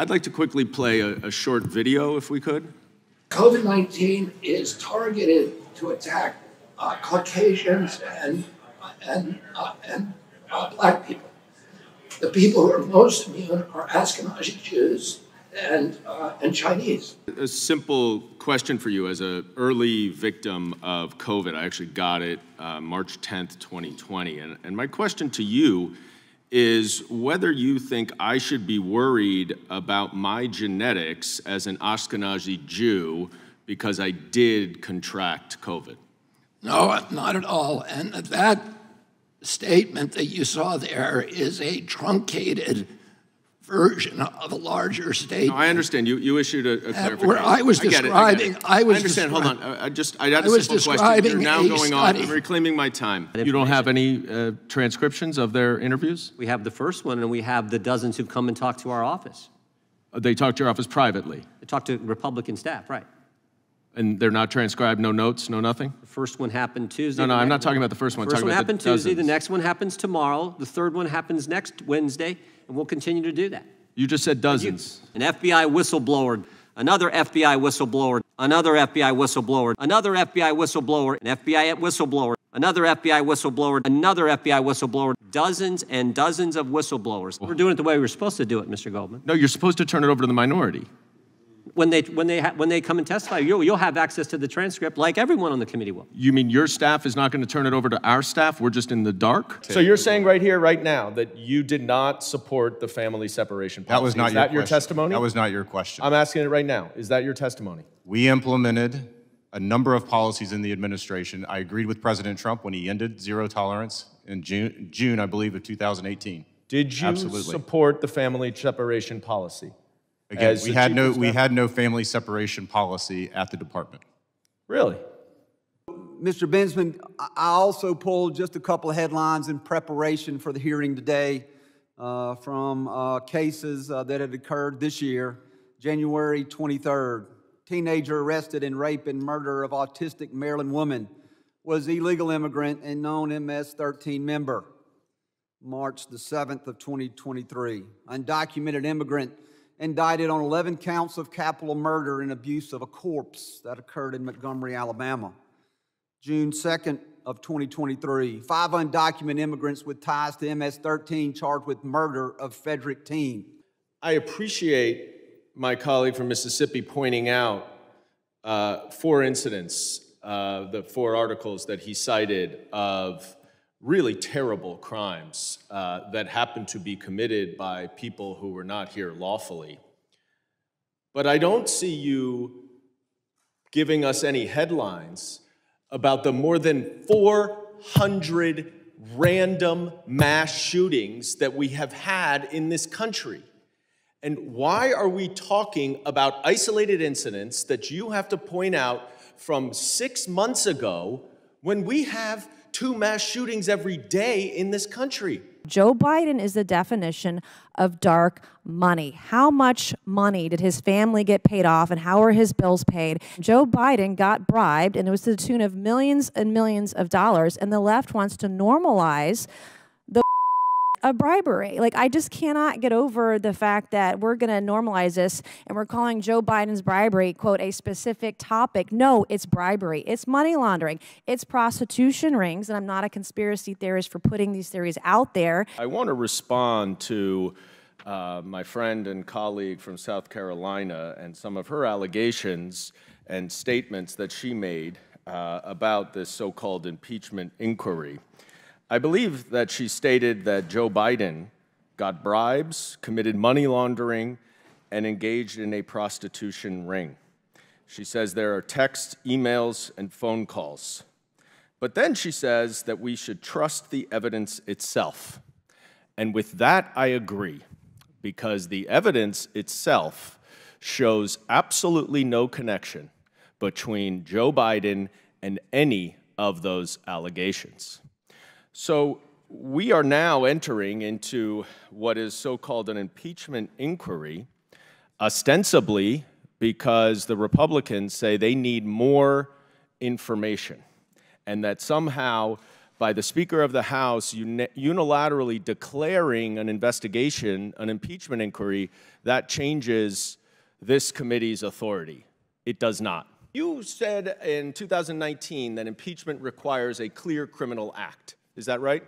I'd like to quickly play a, a short video, if we could. COVID 19 is targeted to attack uh, Caucasians and, and, uh, and uh, black people. The people who are most immune are Ashkenazi Jews and, uh, and Chinese. A simple question for you as an early victim of COVID. I actually got it uh, March 10th, 2020. And, and my question to you is whether you think I should be worried about my genetics as an Ashkenazi Jew because I did contract COVID. No, not at all. And that statement that you saw there is a truncated version of a larger statement. No, I understand. You, you issued a, a clarification. Where I was describing, I, I, was I understand. Hold on. I just, I had a I was simple question. You're now going study. on and reclaiming my time. You don't have any uh, transcriptions of their interviews? We have the first one, and we have the dozens who have come and talked to our office. Uh, They talked to your office privately, They talk to Republican staff, right? and they're not transcribed, no notes, no nothing? The first one happened Tuesday. No, no, I'm not talking about the first one. I'm First talking one about the happened Tuesday, the next one happens tomorrow, the third one happens next Wednesday, and we'll continue to do that. You just said dozens. An FBI whistleblower, another FBI whistleblower, another FBI whistleblower, another FBI whistleblower, an FBI whistleblower, another FBI whistleblower, another FBI whistleblower, dozens and dozens of whistleblowers. We're doing it the way we're supposed to do it, Mr. Goldman. No, you're supposed to turn it over to the minority. When they, when they, ha- when they come and testify, you'll, you'll have access to the transcript like everyone on the committee will. You mean your staff is not going to turn it over to our staff? We're just in the dark? So you're saying right here, right now, that you did not support the family separation policy? That was not Is your that your testimony? That was not your question. I'm asking it right now. Is that your testimony? We implemented a number of policies in the administration. I agreed with President Trump when he ended zero tolerance in June, June I believe, of 2018. Did you Absolutely. support the family separation policy? Again, we had no we had no family separation policy at the department. Really? Mr. Bensman, I I also pulled just a couple of headlines in preparation for the hearing today uh, from uh, cases uh, that had occurred this year. January 23rd, teenager arrested in rape and murder of autistic Maryland woman was illegal immigrant and known MS-13 member. March the 7th of 2023, undocumented immigrant indicted on 11 counts of capital murder and abuse of a corpse that occurred in Montgomery, Alabama. June 2nd of 2023, five undocumented immigrants with ties to MS-13 charged with murder of Frederick Teen. I appreciate my colleague from Mississippi pointing out uh, four incidents, uh, the four articles that he cited of really terrible crimes uh, that happened to be committed by people who were not here lawfully. But I don't see you giving us any headlines about the more than 400 random mass shootings that we have had in this country. And why are we talking about isolated incidents that you have to point out from six months ago when we have two mass shootings every day in this country? Joe Biden is the definition of dark money. How much money did his family get paid off and how are his bills paid? Joe Biden got bribed and it was to the tune of millions and millions of dollars, and the left wants to normalize of bribery. Like, I just cannot get over the fact that we're going to normalize this and we're calling Joe Biden's bribery, quote, a specific topic. No, it's bribery. It's money laundering. It's prostitution rings. And I'm not a conspiracy theorist for putting these theories out there. I want to respond to uh, my friend and colleague from South Carolina and some of her allegations and statements that she made uh, about this so called impeachment inquiry. I believe that she stated that Joe Biden got bribes, committed money laundering, and engaged in a prostitution ring. She says there are texts, emails, and phone calls. But then she says that we should trust the evidence itself. And with that, I agree, because the evidence itself shows absolutely no connection between Joe Biden and any of those allegations. So we are now entering into what is so called an impeachment inquiry, ostensibly because the Republicans say they need more information and that somehow by the Speaker of the House unilaterally declaring an investigation, an impeachment inquiry, that changes this committee's authority. It does not. You said in 2019 that impeachment requires a clear criminal act. Is that right?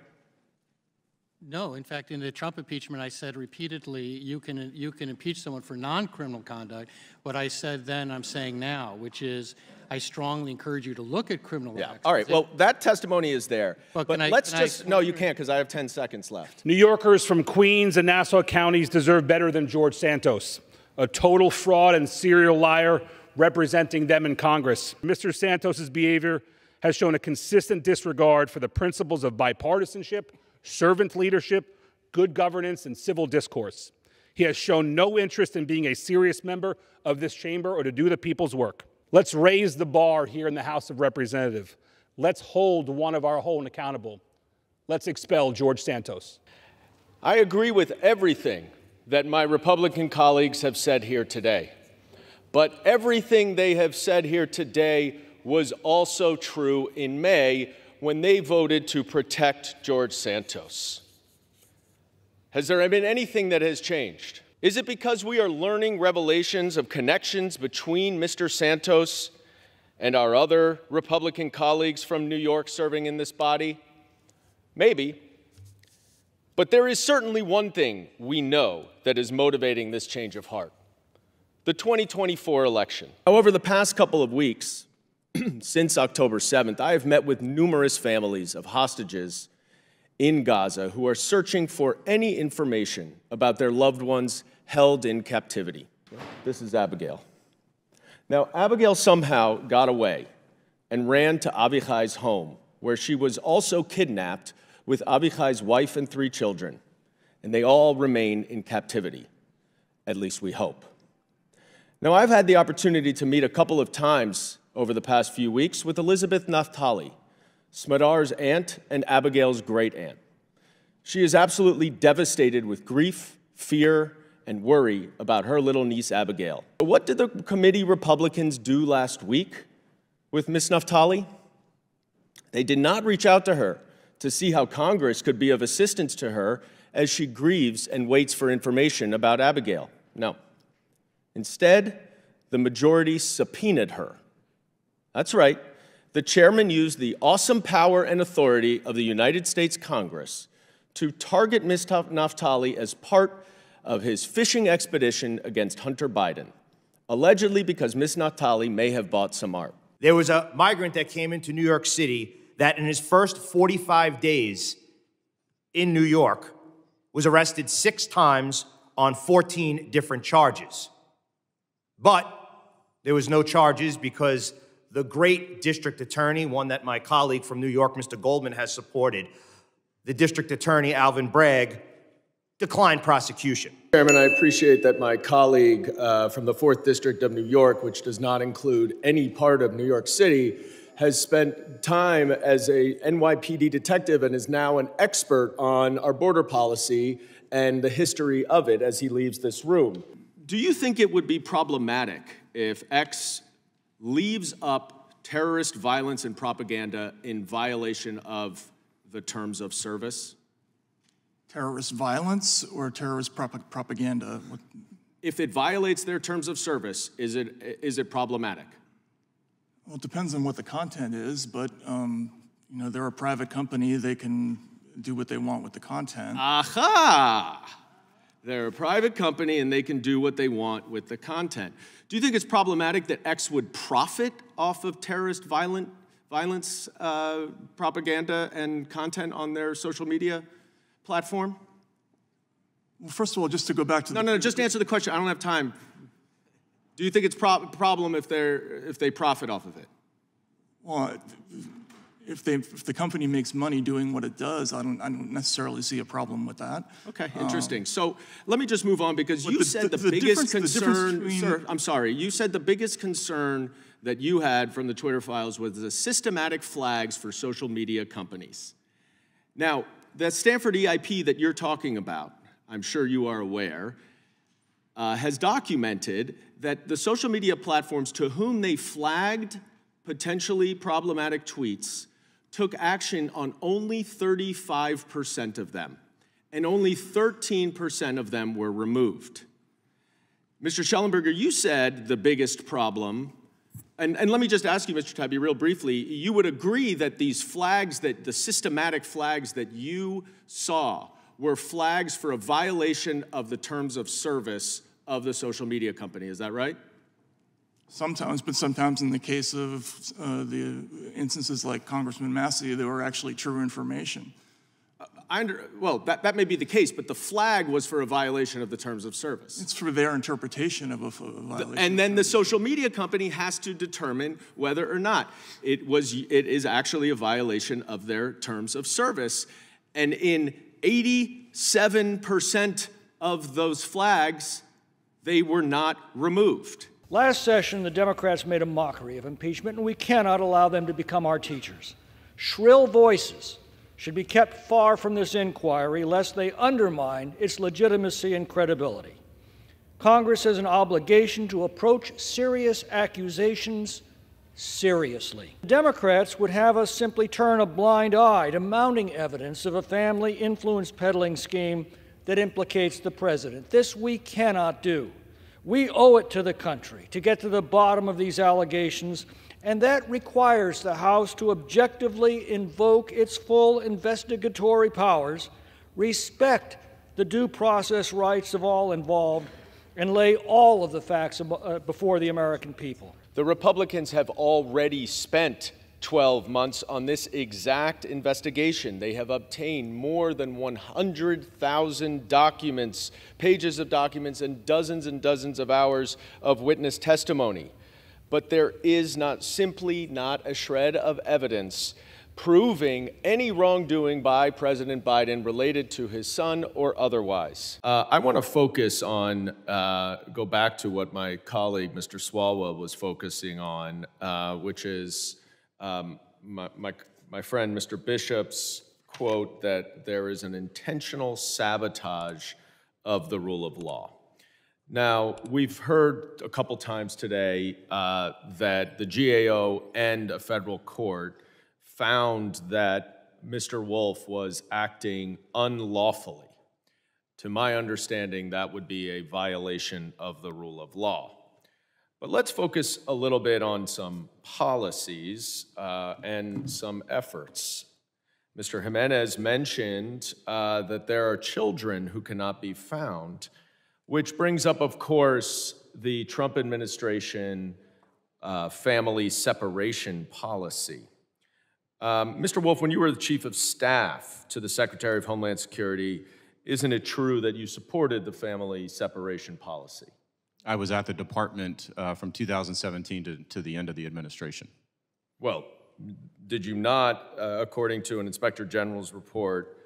No, in fact, in the Trump impeachment, I said repeatedly, you can, you can impeach someone for non-criminal conduct. What I said then, I'm saying now, which is, I strongly encourage you to look at criminal Yeah. acts. All right. Well, that testimony is there. But But I- let's can I just, no, you can't because I have 10 seconds left. New Yorkers from Queens and Nassau counties deserve better than George Santos, a total fraud and serial liar representing them in Congress. Mr. Santos's behavior has shown a consistent disregard for the principles of bipartisanship, servant leadership, good governance, and civil discourse. He has shown no interest in being a serious member of this chamber or to do the people's work. Let's raise the bar here in the House of Representatives. Let's hold one of our own accountable. Let's expel George Santos. I agree with everything that my Republican colleagues have said here today. But everything they have said here today was also true in May when they voted to protect George Santos. Has there been anything that has changed? Is it because we are learning revelations of connections between Mr. Santos and our other Republican colleagues from New York serving in this body? Maybe. But there is certainly one thing we know that is motivating this change of heart the 2024 election. Over the past couple of weeks, since October 7th, I have met with numerous families of hostages in Gaza who are searching for any information about their loved ones held in captivity. This is Abigail. Now, Abigail somehow got away and ran to Avichai's home, where she was also kidnapped with Avichai's wife and three children, and they all remain in captivity. At least we hope. Now, I've had the opportunity to meet a couple of times over the past few weeks with Elizabeth Naftali, Smadar's aunt and Abigail's great aunt. She is absolutely devastated with grief, fear, and worry about her little niece Abigail. But What did the committee Republicans do last week with Miss Naftali? They did not reach out to her to see how Congress could be of assistance to her as she grieves and waits for information about Abigail. No. Instead, the majority subpoenaed her. That's right. The chairman used the awesome power and authority of the United States Congress to target Ms. Naftali as part of his fishing expedition against Hunter Biden, allegedly because Ms. Naftali may have bought some art. There was a migrant that came into New York City that in his first 45 days in New York was arrested six times on 14 different charges. But there was no charges because the great district attorney, one that my colleague from New York, Mr. Goldman, has supported, the district attorney, Alvin Bragg, declined prosecution. Chairman, I appreciate that my colleague uh, from the 4th District of New York, which does not include any part of New York City, has spent time as a NYPD detective and is now an expert on our border policy and the history of it as he leaves this room. Do you think it would be problematic if X leaves up terrorist violence and propaganda in violation of the terms of service? terrorist violence or terrorist prop- propaganda? What- If it violates their terms of service, is it, is it problematic? Well, it depends on what the content is, but um, you know they're a private company; they can do what they want with the content. Aha! They're a private company and they can do what they want with the content. Do you think it's problematic that X would profit off of terrorist violent, violence uh, propaganda and content on their social media platform? well, first of all, just to go back to No, the, no, no, just answer the question. I don't have time. Do you think it's a pro- problem if, they're, if they profit off of it? well, if they if the company makes money doing what it does, I don't I don't necessarily see a problem with that. Okay, interesting. so let me just move on because you the- said the, the- the biggest the concern, between- sir, I'm sorry, you said the biggest concern that you had from the Twitter files was the systematic flags for social media companies. Now, the Stanford EIP that you're talking about, I'm sure you are aware, uh, has documented that the social media platforms to whom they flagged potentially problematic tweets took action on only 35% of them, and only 13% of them were removed. Mr. Shellenberger, you said the biggest problem, and, and let me just ask you, Mr. Taibbi, real briefly, you would agree that these flags, that the systematic flags that you saw were flags for a violation of the terms of service of the social media company, is that right? Sometimes, but sometimes in the case of uh, the instances like Congressman Massey, they were actually true information. I under, well, that, that may be the case, but the flag was for a violation of the terms of service. It's for their interpretation of a, a violation. And then the social media company has to determine whether or not it was it is actually a violation of their terms of service. And in 87% of those flags, they were not removed. Last session, the Democrats made a mockery of impeachment, and we cannot allow them to become our teachers. Shrill voices should be kept far from this inquiry lest they undermine its legitimacy and credibility. Congress has an obligation to approach serious accusations seriously. Democrats would have us simply turn a blind eye to mounting evidence of a family influence peddling scheme that implicates the president. This we cannot do. We owe it to the country to get to the bottom of these allegations, and that requires the House to objectively invoke its full investigatory powers, respect the due process rights of all involved, and lay all of the facts uh, before the American people. The Republicans have already spent 12 months on this exact investigation. They have obtained more than 100,000 documents, pages of documents, and dozens and dozens of hours of witness testimony. But there is not simply not a shred of evidence proving any wrongdoing by President Biden related to his son or otherwise. Uh, I want to focus on, uh, go back to what my colleague, Mr. Swalwell, was focusing on, uh, which is um, my, my, my friend Mr. Bishop's quote that there is an intentional sabotage of the rule of law. Now, we've heard a couple times today uh, that the GAO and a federal court found that Mr. Wolf was acting unlawfully. To my understanding, that would be a violation of the rule of law. But let's focus a little bit on some policies uh, and some efforts. Mr. Jimenez mentioned uh, that there are children who cannot be found, which brings up, of course, the Trump administration uh, family separation policy. Um, Mr. Wolf, when you were the chief of staff to the Secretary of Homeland Security, isn't it true that you supported the family separation policy? I was at the department uh, from 2017 to, to the end of the administration. Well, did you not, uh, according to an inspector general's report,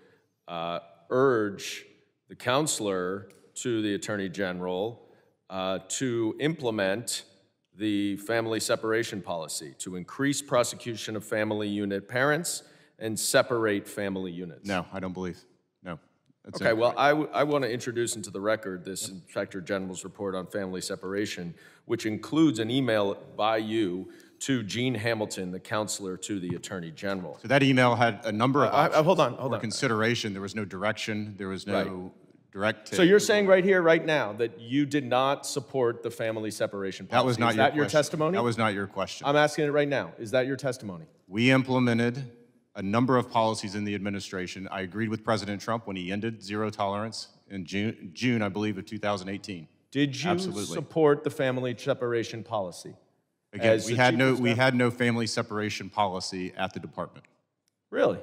uh, urge the counselor to the attorney general uh, to implement the family separation policy to increase prosecution of family unit parents and separate family units? No, I don't believe. That's okay, well, I, I want to introduce into the record this Inspector General's report on family separation, which includes an email by you to Gene Hamilton, the counselor to the Attorney General. So that email had a number of uh, hold on, hold on. consideration. There was no direction. There was no Right. direct. So you're saying right here, right now, that you did not support the family separation policy? that was not Is your that your testimony? That was not your question. I'm asking it right now. Is that your testimony? We implemented a number of policies in the administration. I agreed with President Trump when he ended zero tolerance in June, June I believe, of 2018. Did you Absolutely. support the family separation policy? Again, we had no we had no family separation policy at the department. Really?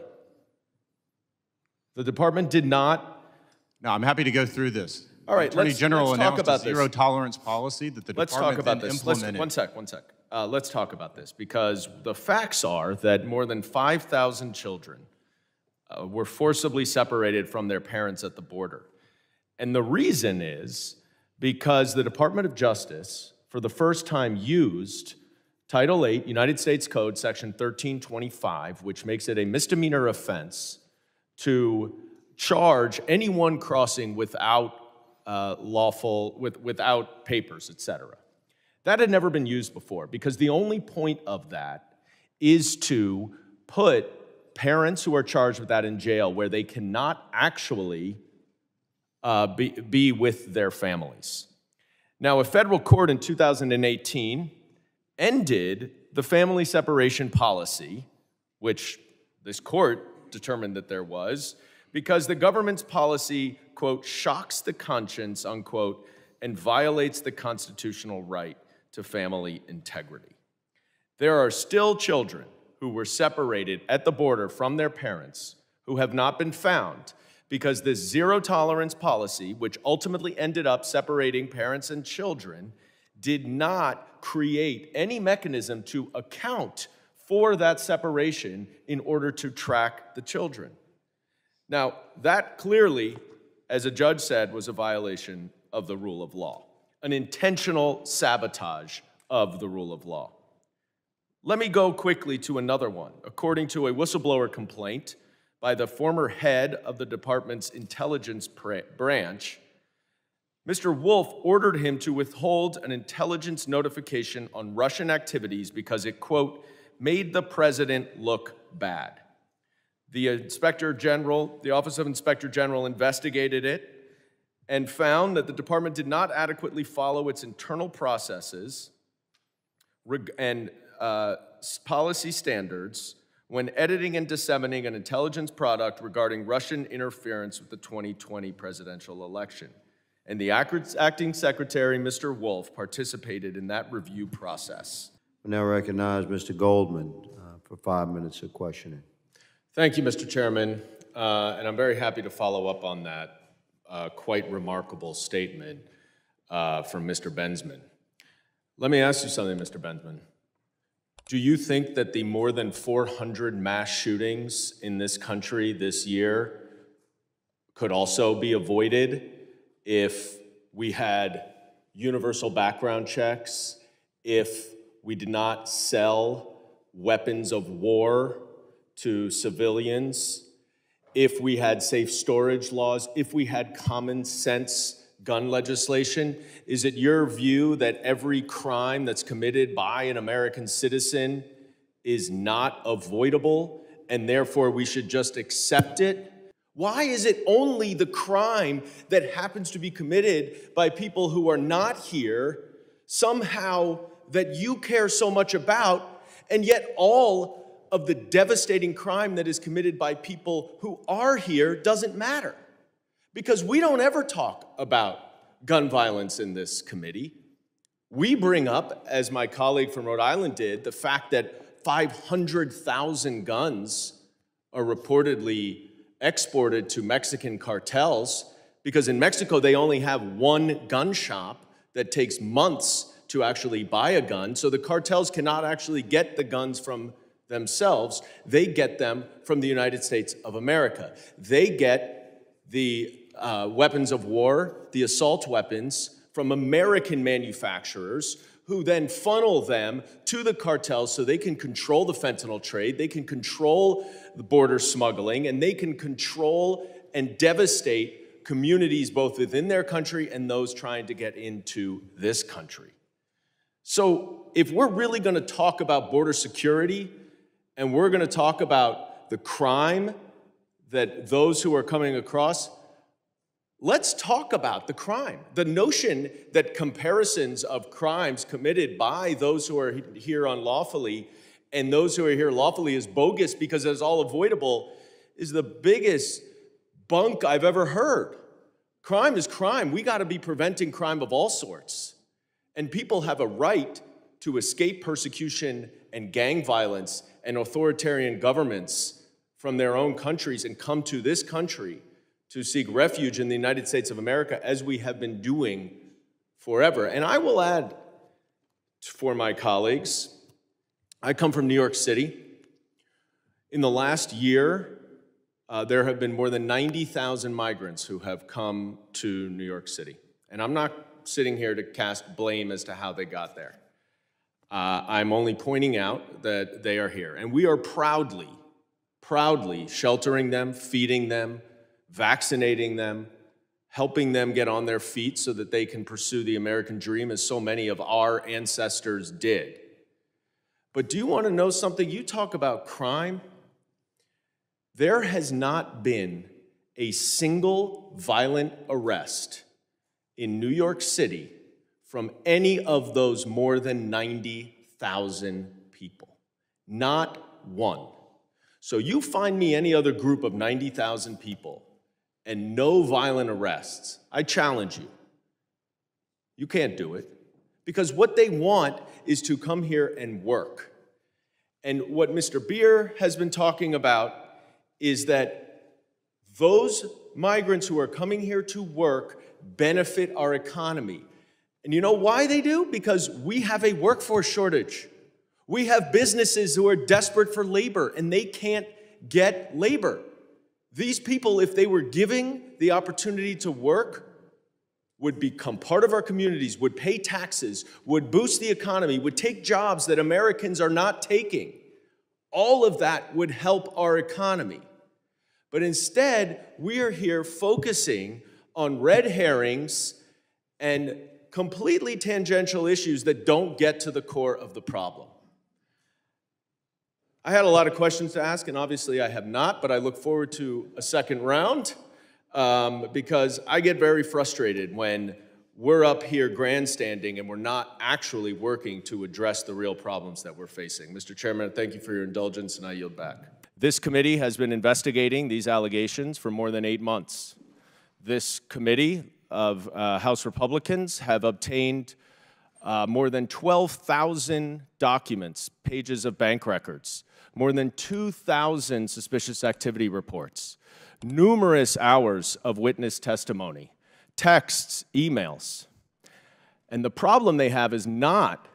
The department did not Now, I'm happy to go through this. All right, the Attorney let's- General let's talk announced about a this. zero tolerance policy that the Let's department talk about then this. Let's, implemented. one sec, one sec. Uh, let's talk about this because the facts are that more than 5,000 children uh, were forcibly separated from their parents at the border. And the reason is because the Department of Justice, for the first time, used Title 8, United States Code, Section 1325, which makes it a misdemeanor offense to charge anyone crossing without uh, lawful, with, without papers, et cetera. That had never been used before because the only point of that is to put parents who are charged with that in jail where they cannot actually uh, be, be with their families. Now, a federal court in 2018 ended the family separation policy, which this court determined that there was, because the government's policy, quote, shocks the conscience, unquote, and violates the constitutional right to family integrity. There are still children who were separated at the border from their parents who have not been found because this zero tolerance policy, which ultimately ended up separating parents and children, did not create any mechanism to account for that separation in order to track the children. Now, that clearly, as a judge said, was a violation of the rule of law, an intentional sabotage of the rule of law. Let me go quickly to another one. According to a whistleblower complaint by the former head of the department's intelligence branch, Mr. Wolf ordered him to withhold an intelligence notification on Russian activities because it, quote, made the president look bad. The Inspector General, the Office of Inspector General investigated it and found that the department did not adequately follow its internal processes and uh, policy standards when editing and disseminating an intelligence product regarding Russian interference with the 2020 presidential election. And the acting secretary, Mr. Wolf, participated in that review process. We now recognize Mr. Goldman uh, for five minutes of questioning. Thank you, Mr. Chairman. Uh, and I'm very happy to follow up on that uh, quite remarkable statement uh, from Mr. Bensman. Let me ask you something, Mr. Bensman. Do you think that the more than 400 mass shootings in this country this year could also be avoided if we had universal background checks, if we did not sell weapons of war to civilians, if we had safe storage laws, if we had common sense gun legislation? Is it your view that every crime that's committed by an American citizen is not avoidable and therefore we should just accept it? Why is it only the crime that happens to be committed by people who are not here, somehow that you care so much about, and yet all of the devastating crime that is committed by people who are here doesn't matter? Because we don't ever talk about gun violence in this committee. We bring up, as my colleague from Rhode Island did, the fact that 500,000 guns are reportedly exported to Mexican cartels because in Mexico they only have one gun shop that takes months to actually buy a gun. So the cartels cannot actually get the guns from themselves. They get them from the United States of America. They get the uh, weapons of war, the assault weapons, from American manufacturers who then funnel them to the cartels so they can control the fentanyl trade, they can control the border smuggling, and they can control and devastate communities both within their country and those trying to get into this country. So, if we're really going to talk about border security and we're going to talk about the crime that those who are coming across, Let's talk about the crime. The notion that comparisons of crimes committed by those who are here unlawfully and those who are here lawfully is bogus because it's all avoidable is the biggest bunk I've ever heard. Crime is crime. We got to be preventing crime of all sorts. And people have a right to escape persecution and gang violence and authoritarian governments from their own countries and come to this country to seek refuge in the United States of America as we have been doing forever. And I will add for my colleagues, I come from New York City. In the last year, uh, there have been more than 90,000 migrants who have come to New York City. And I'm not sitting here to cast blame as to how they got there. Uh, I'm only pointing out that they are here. And we are proudly, proudly sheltering them, feeding them, vaccinating them, helping them get on their feet so that they can pursue the American dream as so many of our ancestors did. But do you want to know something? You talk about crime. There has not been a single violent arrest in New York City from any of those more than 90,000 people. Not one. So you find me any other group of 90,000 people and no violent arrests, I challenge you. You can't do it. Because what they want is to come here and work. And what Mr. Bier has been talking about is that those migrants who are coming here to work benefit our economy. And you know why they do? Because we have a workforce shortage. We have businesses who are desperate for labor and they can't get labor. These people, if they were giving the opportunity to work, would become part of our communities, would pay taxes, would boost the economy, would take jobs that Americans are not taking. All of that would help our economy. But instead, we are here focusing on red herrings and completely tangential issues that don't get to the core of the problem. I had a lot of questions to ask, and obviously I have not, but I look forward to a second round um, because I get very frustrated when we're up here grandstanding and we're not actually working to address the real problems that we're facing. Mr. Chairman, thank you for your indulgence, and I yield back. This committee has been investigating these allegations for more than eight months. This committee of uh, House Republicans have obtained uh, more than 12,000 documents, pages of bank records, more than 2,000 suspicious activity reports, numerous hours of witness testimony, texts, emails. And the problem they have is not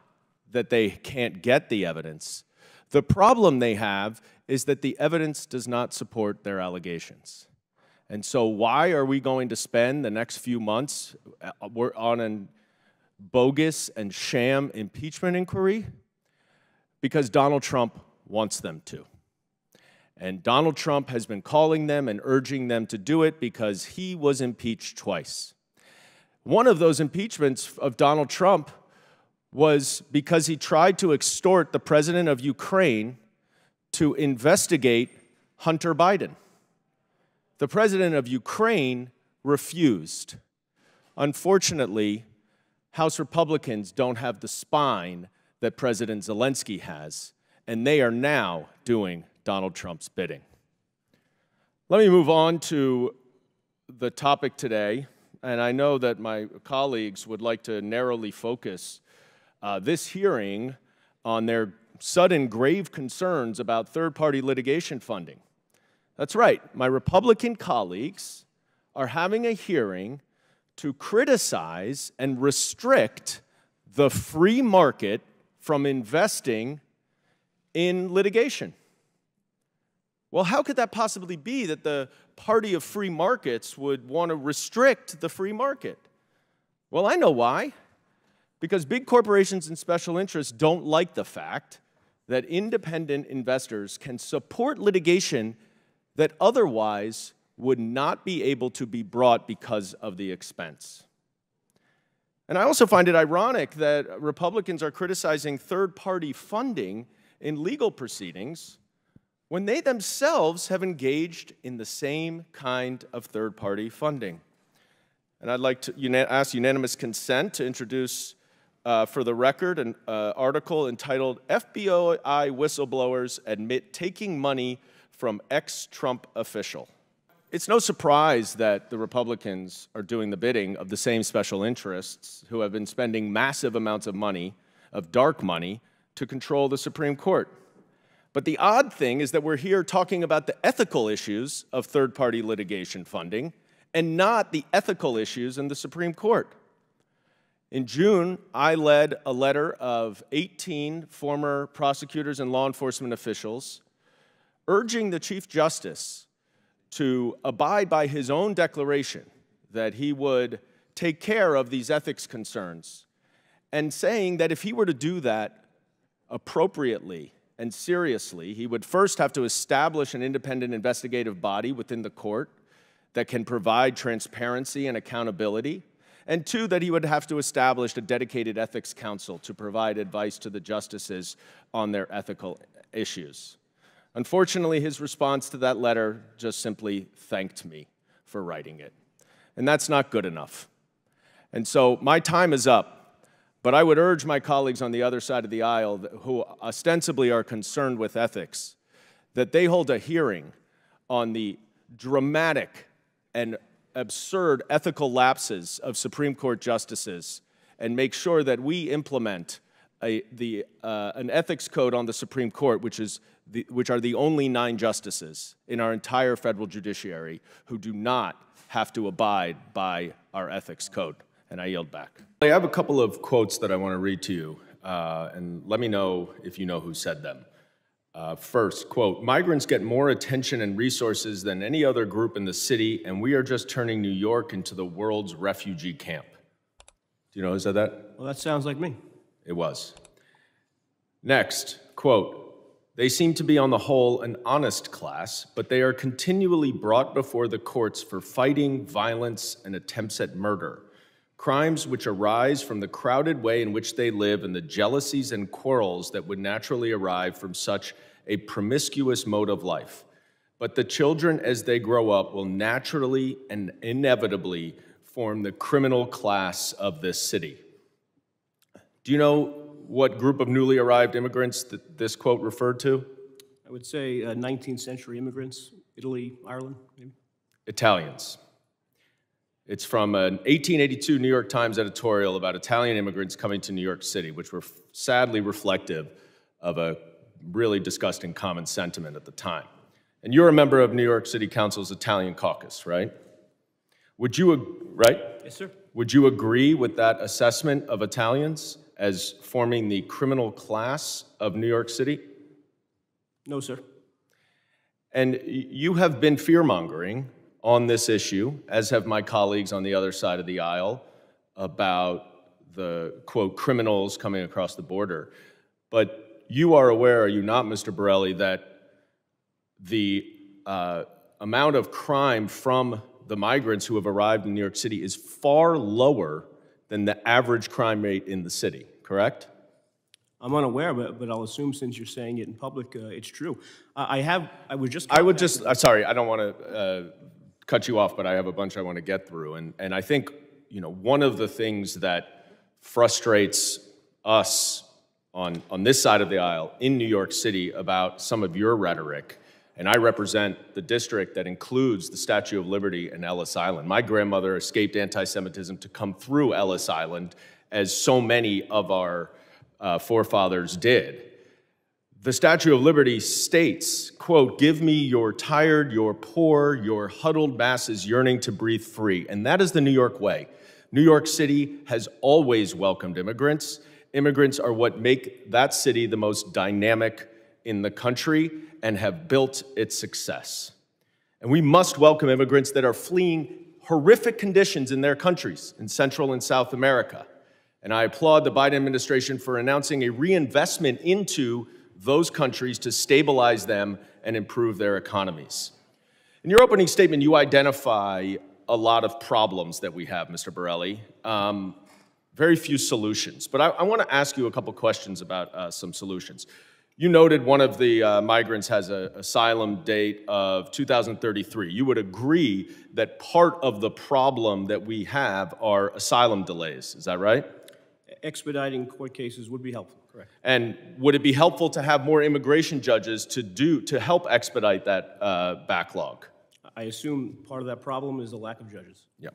that they can't get the evidence. The problem they have is that the evidence does not support their allegations. And so, why are we going to spend the next few months uh, on a bogus and sham impeachment inquiry? Because Donald Trump wants them to. And Donald Trump has been calling them and urging them to do it because he was impeached twice. One of those impeachments of Donald Trump was because he tried to extort the president of Ukraine to investigate Hunter Biden. The president of Ukraine refused. Unfortunately, House Republicans don't have the spine that President Zelensky has, and they are now doing Donald Trump's bidding. Let me move on to the topic today, and I know that my colleagues would like to narrowly focus uh, this hearing on their sudden grave concerns about third party litigation funding. That's right, my Republican colleagues are having a hearing to criticize and restrict the free market from investing in litigation. Well, how could that possibly be that the party of free markets would want to restrict the free market? Well, I know why. Because big corporations and special interests don't like the fact that independent investors can support litigation that otherwise would not be able to be brought because of the expense. And I also find it ironic that Republicans are criticizing third party funding in legal proceedings when they themselves have engaged in the same kind of third party funding. And I'd like to ask unanimous consent to introduce, uh, for the record, an uh, article entitled FBI Whistleblowers Admit Taking Money from Ex Trump Official. It's no surprise that the Republicans are doing the bidding of the same special interests who have been spending massive amounts of money, of dark money, to control the Supreme Court. But the odd thing is that we're here talking about the ethical issues of third party litigation funding and not the ethical issues in the Supreme Court. In June, I led a letter of 18 former prosecutors and law enforcement officials urging the Chief Justice to abide by his own declaration that he would take care of these ethics concerns, and saying that if he were to do that appropriately and seriously, he would first have to establish an independent investigative body within the court that can provide transparency and accountability. And two, that he would have to establish a dedicated ethics council to provide advice to the justices on their ethical issues. Unfortunately, his response to that letter just simply thanked me for writing it. And that's not good enough. And so my time is up, but I would urge my colleagues on the other side of the aisle who ostensibly are concerned with ethics that they hold a hearing on the dramatic and absurd ethical lapses of Supreme Court justices and make sure that we implement a, the, uh, an ethics code on the Supreme Court, which, is the, which are the only nine justices in our entire federal judiciary who do not have to abide by our ethics code. And I yield back. I have a couple of quotes that I want to read to you, uh, and let me know if you know who said them. Uh, first, quote, migrants get more attention and resources than any other group in the city, and we are just turning New York into the world's refugee camp. Do you know who said that? Well, that sounds like me. It was. Next, quote, they seem to be on the whole an honest class, but they are continually brought before the courts for fighting, violence, and attempts at murder. Crimes which arise from the crowded way in which they live and the jealousies and quarrels that would naturally arise from such a promiscuous mode of life. But the children, as they grow up, will naturally and inevitably form the criminal class of this city. Do you know what group of newly arrived immigrants that this quote referred to? I would say uh, 19th century immigrants, Italy, Ireland, maybe. Italians. It's from an 1882 New York Times editorial about Italian immigrants coming to New York City, which were sadly reflective of a really disgusting common sentiment at the time. And you're a member of New York City Council's Italian caucus, right? Would you, right? Yes, sir. Would you agree with that assessment of Italians as forming the criminal class of New York City? No, sir. And you have been fear mongering on this issue, as have my colleagues on the other side of the aisle, about the quote criminals coming across the border. But you are aware, are you not, Mr. Borelli, that the uh, amount of crime from the migrants who have arrived in New York City is far lower than the average crime rate in the city, correct? I'm unaware, but, but I'll assume since you're saying it in public, uh, it's true. I have, I would just. I would just, I'm sorry, I don't want to uh, cut you off, but I have a bunch I want to get through. And, and I think, you know, one of the things that frustrates us on, on this side of the aisle in New York City about some of your rhetoric and I represent the district that includes the Statue of Liberty and Ellis Island. My grandmother escaped anti Semitism to come through Ellis Island, as so many of our uh, forefathers did. The Statue of Liberty states, quote, give me your tired, your poor, your huddled masses yearning to breathe free. And that is the New York way. New York City has always welcomed immigrants. Immigrants are what make that city the most dynamic in the country and have built its success. And we must welcome immigrants that are fleeing horrific conditions in their countries in Central and South America. And I applaud the Biden administration for announcing a reinvestment into those countries to stabilize them and improve their economies. In your opening statement, you identify a lot of problems that we have, Mr. Borelli. Um, very few solutions. But I, I want to ask you a couple questions about uh, some solutions. You noted one of the uh, migrants has an asylum date of 2033. You would agree that part of the problem that we have are asylum delays. Is that right? Expediting court cases would be helpful, correct. And would it be helpful to have more immigration judges to do to help expedite that uh, backlog? I assume part of that problem is the lack of judges. Yeah.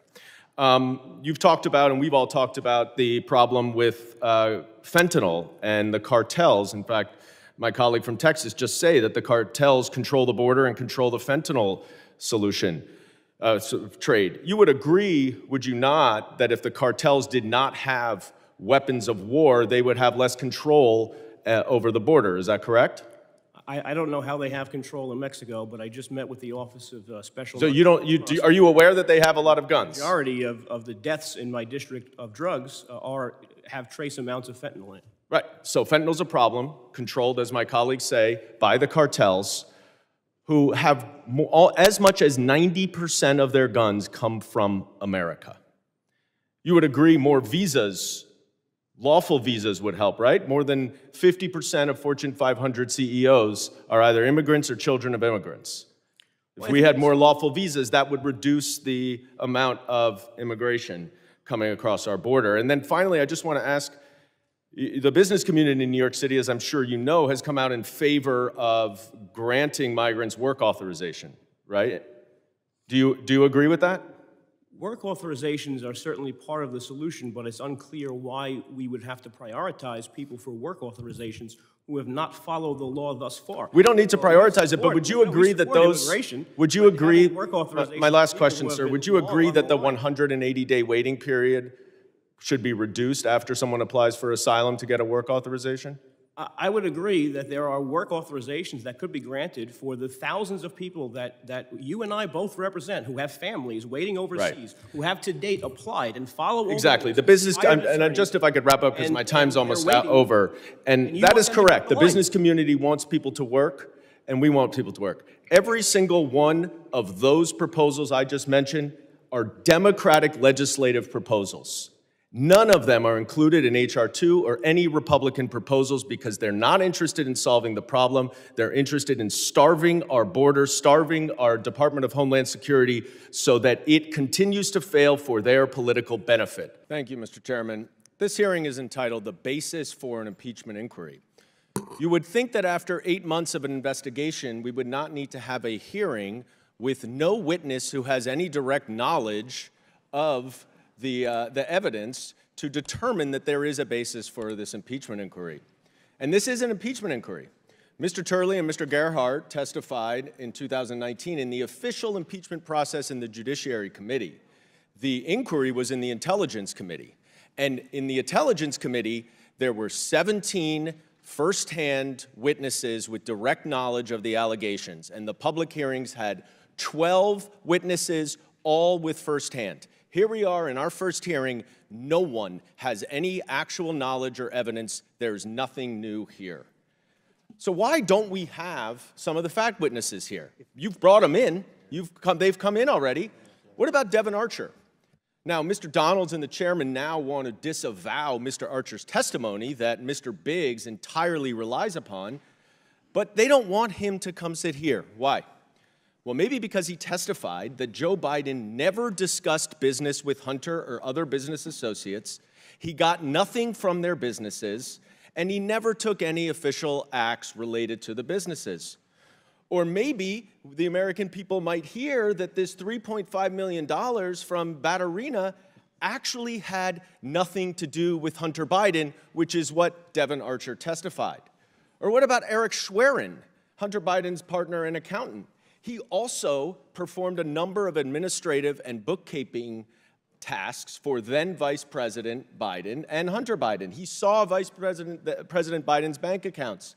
Um, you've talked about, and we've all talked about, the problem with uh, fentanyl and the cartels. In fact, my colleague from Texas just say that the cartels control the border and control the fentanyl solution uh, trade. You would agree, would you not, that if the cartels did not have weapons of war, they would have less control uh, over the border. Is that correct? I, I, don't know how they have control in Mexico, but I just met with the Office of uh, Special. So you don't. You, do, are you aware that they have a lot of guns? The majority of, of the deaths in my district of drugs uh, are have trace amounts of fentanyl in it. Right. So fentanyl's a problem, controlled, as my colleagues say, by the cartels, who have more, all, as much as 90% of their guns come from America. You would agree more visas Lawful visas would help, right? More than 50% of Fortune 500 CEOs are either immigrants or children of immigrants. If we had more lawful visas, that would reduce the amount of immigration coming across our border. And then finally, I just want to ask the business community in New York City, as I'm sure you know, has come out in favor of granting migrants work authorization, right? Do you, do you agree with that? Work authorizations are certainly part of the solution, but it's unclear why we would have to prioritize people for work authorizations who have not followed the law thus far. We don't need to prioritize it, but would you no, agree that those, would you agree, work my last question, sir, would you agree that the 180-day waiting period should be reduced after someone applies for asylum to get a work authorization? I would agree that there are work authorizations that could be granted for the thousands of people that, that you and I both represent, who have families waiting overseas, who have to date applied and follow Exactly. The business, I'm- and just if I could wrap up, because my time's almost uh, waiting. over. And And that is them to get correct. The business community wants people to work, and we want people to work. Every single one of those proposals I just mentioned are Democratic legislative proposals. None of them are included in HR 2 or any Republican proposals because they're not interested in solving the problem. They're interested in starving our border, starving our Department of Homeland Security so that it continues to fail for their political benefit. Thank you, Mr. Chairman. This hearing is entitled The Basis for an Impeachment Inquiry. You would think that after eight months of an investigation, we would not need to have a hearing with no witness who has any direct knowledge of the, uh, the evidence to determine that there is a basis for this impeachment inquiry. And this is an impeachment inquiry. Mr. Turley and Mr. Gerhardt testified in 2019 in the official impeachment process in the Judiciary Committee. The inquiry was in the Intelligence Committee. And in the Intelligence Committee, there were 17 firsthand witnesses with direct knowledge of the allegations. And the public hearings had 12 witnesses, all with firsthand. Here we are in our first hearing. No one has any actual knowledge or evidence. There's nothing new here. So why don't we have some of the fact witnesses here? You've brought them in. You've come, they've come in already. What about Devon Archer? Now, Mr. Donalds and the chairman now want to disavow Mr. Archer's testimony that Mr. Biggs entirely relies upon, but they don't want him to come sit here. Why? Well, maybe because he testified that Joe Biden never discussed business with Hunter or other business associates, he got nothing from their businesses, and he never took any official acts related to the businesses. Or maybe the American people might hear that this $3.5 million from Baturina actually had nothing to do with Hunter Biden, which is what Devon Archer testified. Or what about Eric Schwerin, Hunter Biden's partner and accountant? He also performed a number of administrative and bookkeeping tasks for then Vice President Biden and Hunter Biden. He saw Vice President, President Biden's bank accounts.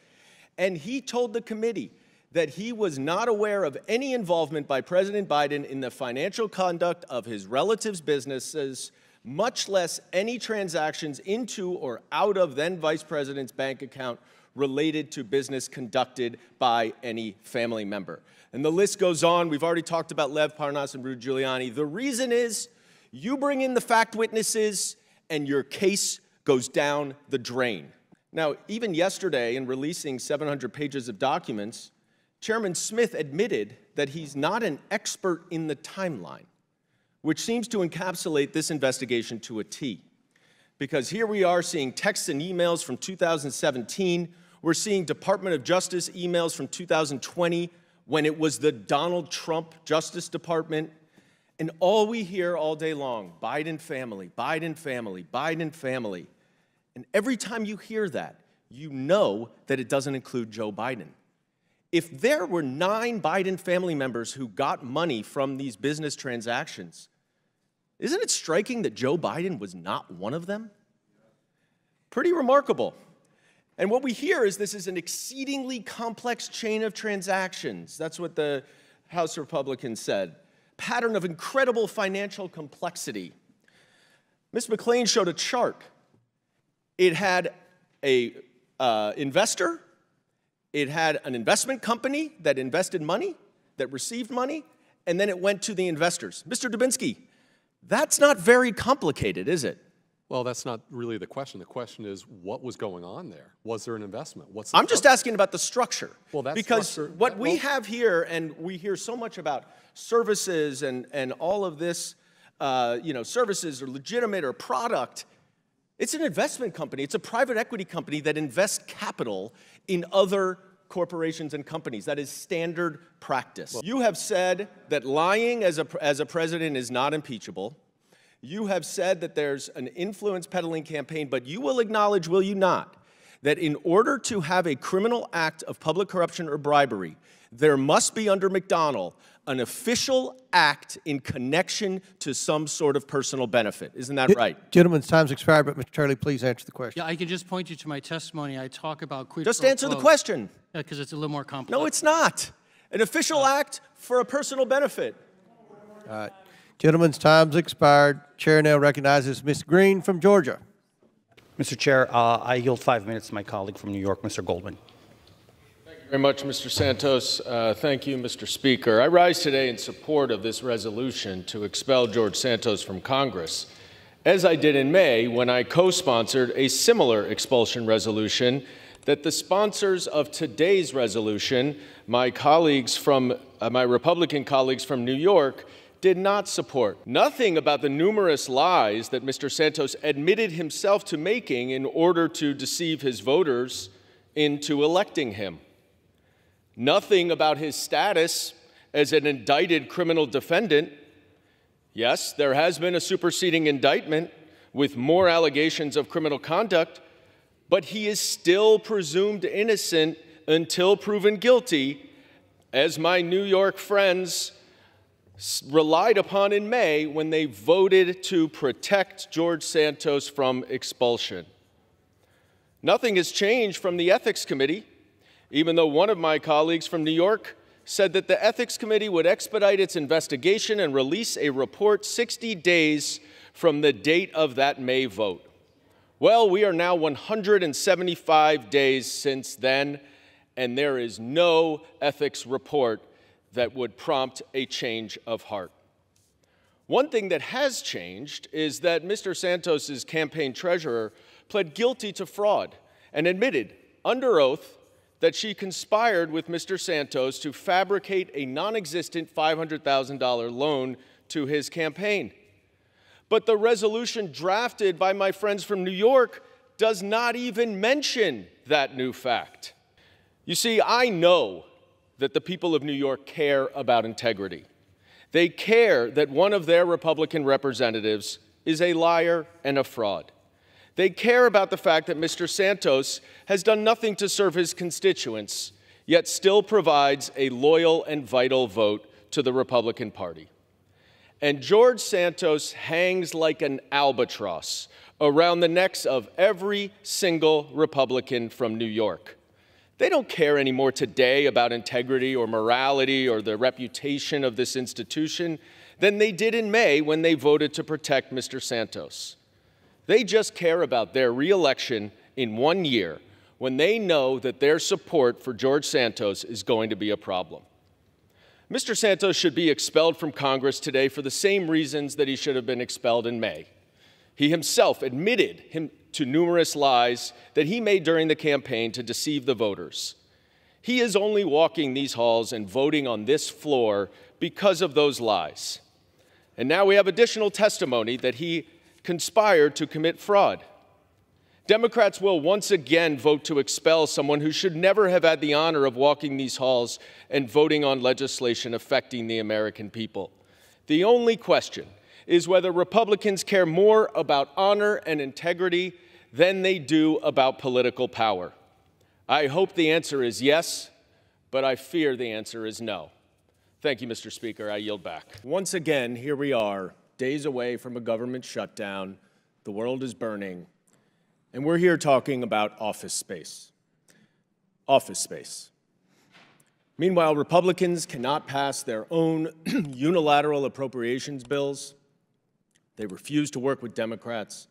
And he told the committee that he was not aware of any involvement by President Biden in the financial conduct of his relatives' businesses, much less any transactions into or out of then Vice President's bank account related to business conducted by any family member. And the list goes on. We've already talked about Lev Parnas and Rudy Giuliani. The reason is you bring in the fact witnesses and your case goes down the drain. Now, even yesterday, in releasing 700 pages of documents, Chairman Smith admitted that he's not an expert in the timeline, which seems to encapsulate this investigation to a T. Because here we are seeing texts and emails from 2017. We're seeing Department of Justice emails from 2020 when it was the Donald Trump Justice Department. And all we hear all day long Biden family, Biden family, Biden family. And every time you hear that, you know that it doesn't include Joe Biden. If there were nine Biden family members who got money from these business transactions, isn't it striking that Joe Biden was not one of them? Pretty remarkable. And what we hear is this is an exceedingly complex chain of transactions. That's what the House Republicans said. Pattern of incredible financial complexity. Ms. McClain showed a chart. It had a uh, investor, it had an investment company that invested money, that received money, and then it went to the investors. Mr. Dubinsky, that's not very complicated, is it? Well, that's not really the question. The question is, what was going on there? Was there an investment? What's the I'm just asking about the structure. Well, that's because structure- what that- we have here, and we hear so much about services and, and all of this, uh, you know, services are legitimate or product. It's an investment company. It's a private equity company that invests capital in other corporations and companies. That is standard practice. you have said that lying as a, as a president is not impeachable. You have said that there's an influence peddling campaign, but you will acknowledge, will you not, that in order to have a criminal act of public corruption or bribery, there must be under McDonnell an official act in connection to some sort of personal benefit. Isn't that right? Gentleman's time's expired, but Mr. Turley, please answer the question. Yeah, I can just point you to my testimony. I talk about quid Just pro answer the question. Because it's a little more complex. No, it's not. An official uh, act for a personal benefit. All right. Gentleman's time's expired. Chair now recognizes Ms. Green from Georgia. Mr. Chair, uh, I yield five minutes to my colleague from New York, Mr. Goldman. Thank you very much, Mr. Santos. Uh, thank you, Mr. Speaker. I rise today in support of this resolution to expel George Santos from Congress, as I did in May when I co sponsored a similar expulsion resolution that the sponsors of today's resolution, my colleagues from, uh, my Republican colleagues from New York, did not support. Nothing about the numerous lies that Mr. Santos admitted himself to making in order to deceive his voters into electing him. Nothing about his status as an indicted criminal defendant. Yes, there has been a superseding indictment with more allegations of criminal conduct, but he is still presumed innocent until proven guilty, as my New York friends relied upon in May when they voted to protect George Santos from expulsion. Nothing has changed from the Ethics Committee, even though one of my colleagues from New York said that the Ethics Committee would expedite its investigation and release a report 60 days from the date of that May vote. Well, we are now 175 days since then, and there is no ethics report that would prompt a change of heart. One thing that has changed is that Mr. Santos's campaign treasurer pled guilty to fraud and admitted under oath that she conspired with Mr. Santos to fabricate a non existent $500,000 loan to his campaign. But the resolution drafted by my friends from New York does not even mention that new fact. You see, I know that the people of New York care about integrity. They care that one of their Republican representatives is a liar and a fraud. They care about the fact that Mr. Santos has done nothing to serve his constituents, yet still provides a loyal and vital vote to the Republican Party. And George Santos hangs like an albatross around the necks of every single Republican from New York. They don't care anymore today about integrity or morality or the reputation of this institution than they did in May when they voted to protect Mr. Santos. They just care about their reelection in one year when they know that their support for George Santos is going to be a problem. Mr. Santos should be expelled from Congress today for the same reasons that he should have been expelled in May. He himself admitted him to numerous lies that he made during the campaign to deceive the voters. He is only walking these halls and voting on this floor because of those lies. And now we have additional testimony that he conspired to commit fraud. Democrats will once again vote to expel someone who should never have had the honor of walking these halls and voting on legislation affecting the American people. The only question is whether Republicans care more about honor and integrity than they do about political power. I hope the answer is yes, but I fear the answer is no. Thank you, Mr. Speaker. I yield back. Once again, here we are, days away from a government shutdown. The world is burning. And we're here talking about office space. Office space. Meanwhile, Republicans cannot pass their own unilateral appropriations bills. They refuse to work with Democrats.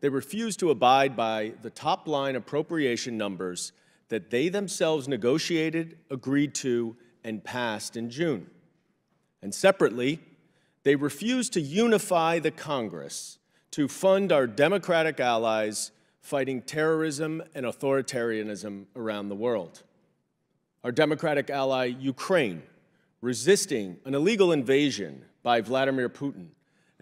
They refuse to abide by the top line appropriation numbers that they themselves negotiated, agreed to, and passed in June. And separately, they refuse to unify the Congress to fund our democratic allies fighting terrorism and authoritarianism around the world. Our democratic ally, Ukraine, resisting an illegal invasion by Vladimir Putin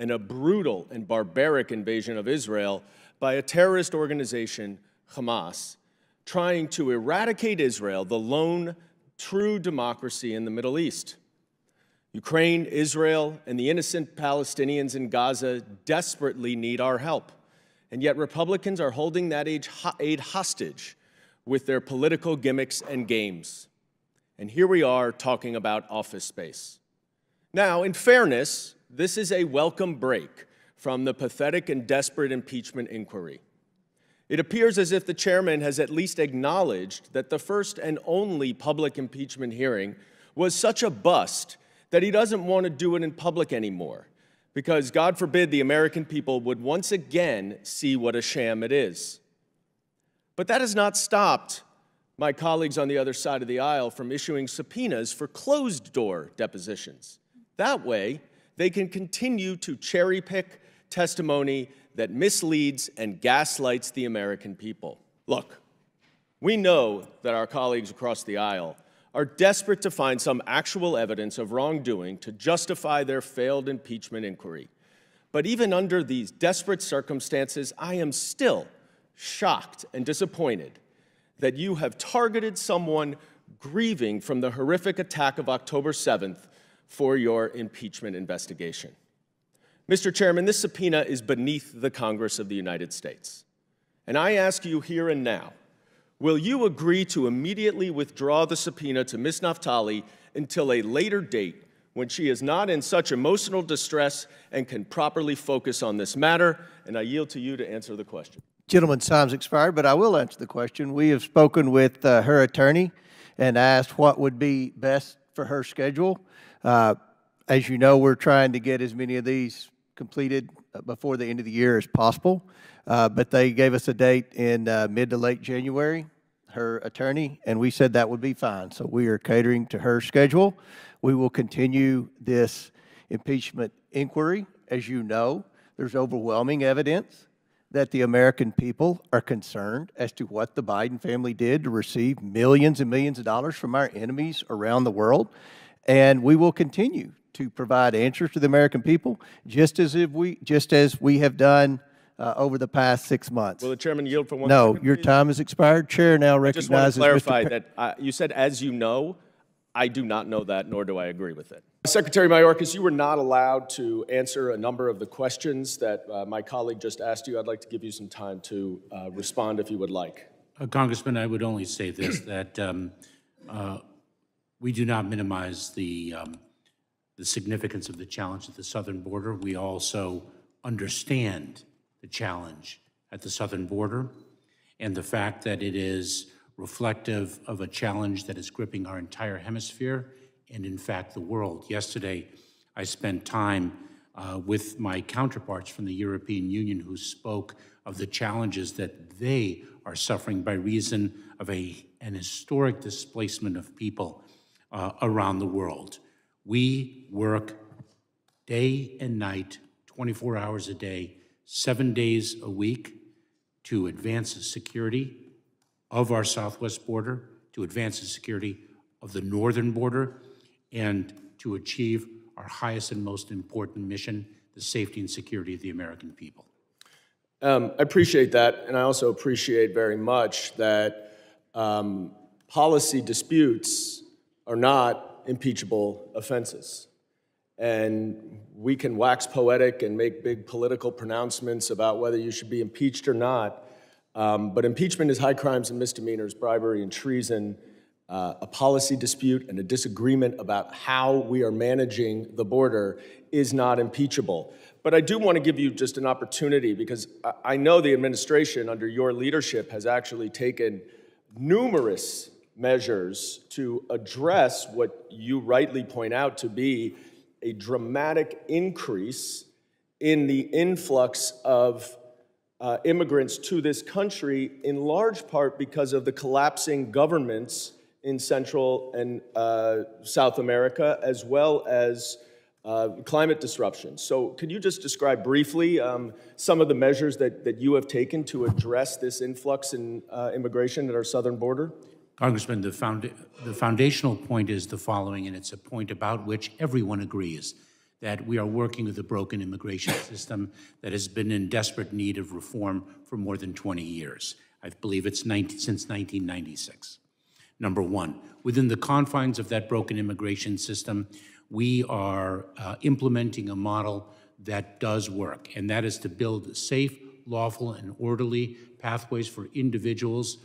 and a brutal and barbaric invasion of Israel by a terrorist organization, Hamas, trying to eradicate Israel, the lone true democracy in the Middle East. Ukraine, Israel, and the innocent Palestinians in Gaza desperately need our help. And yet, Republicans are holding that aid hostage with their political gimmicks and games. And here we are talking about office space. Now, in fairness, this is a welcome break from the pathetic and desperate impeachment inquiry. It appears as if the chairman has at least acknowledged that the first and only public impeachment hearing was such a bust that he doesn't want to do it in public anymore, because God forbid the American people would once again see what a sham it is. But that has not stopped my colleagues on the other side of the aisle from issuing subpoenas for closed door depositions. That way, they can continue to cherry pick testimony that misleads and gaslights the American people. Look, we know that our colleagues across the aisle are desperate to find some actual evidence of wrongdoing to justify their failed impeachment inquiry. But even under these desperate circumstances, I am still shocked and disappointed that you have targeted someone grieving from the horrific attack of October 7th for your impeachment investigation. Mr. Chairman, this subpoena is beneath the Congress of the United States. And I ask you here and now Will you agree to immediately withdraw the subpoena to Ms. Naftali until a later date when she is not in such emotional distress and can properly focus on this matter? And I yield to you to answer the question. Gentleman's time's expired, but I will answer the question. We have spoken with uh, her attorney and asked what would be best for her schedule. Uh, as you know, we're trying to get as many of these completed uh, before the end of the year as possible. Uh, but they gave us a date in uh, mid to late January, her attorney, and we said that would be fine. So we are catering to her schedule. We will continue this impeachment inquiry. As you know, there's overwhelming evidence that the American people are concerned as to what the Biden family did to receive millions and millions of dollars from our enemies around the world. And we will continue to provide answers to the American people, just as if we, just as we have done uh, over the past six months. Will the chairman yield for one No, second, your please? time has expired. Chair now I just want recognizes to clarify Mr. that uh, you said, as you know, I do not know that, nor do I agree with it. Secretary Mayorkas, you were not allowed to answer a number of the questions that uh, my colleague just asked you. I'd like to give you some time to uh, respond if you would like. Uh, Congressman, I would only say this, that um, uh, we do not minimize the, um, the significance of the challenge at the southern border. We also understand the challenge at the southern border and the fact that it is reflective of a challenge that is gripping our entire hemisphere and, in fact, the world. Yesterday, I spent time uh, with my counterparts from the European Union who spoke of the challenges that they are suffering by reason of a, an historic displacement of people uh, around the world. We work day and night, 24 hours a day, seven days a week to advance the security of our southwest border, to advance the security of the northern border, and to achieve our highest and most important mission, the safety and security of the American people. Um, I appreciate that, and I also appreciate very much that um, policy disputes are not impeachable offenses. And we can wax poetic and make big political pronouncements about whether you should be impeached or not. Um, but impeachment is high crimes and misdemeanors, bribery and treason, uh, a policy dispute and a disagreement about how we are managing the border is not impeachable. But I do want to give you just an opportunity because I know the administration under your leadership has actually taken numerous measures to address what you rightly point out to be a dramatic increase in the influx of uh, immigrants to this country, in large part because of the collapsing governments in Central and uh, South America, as well as uh, climate disruption. So, could you just describe briefly um, some of the measures that, that you have taken to address this influx in uh, immigration at our southern border? Congressman, the, found, the foundational point is the following, and it's a point about which everyone agrees that we are working with a broken immigration system that has been in desperate need of reform for more than 20 years. I believe it's 19, since 1996. Number one, within the confines of that broken immigration system, we are uh, implementing a model that does work, and that is to build safe, lawful, and orderly pathways for individuals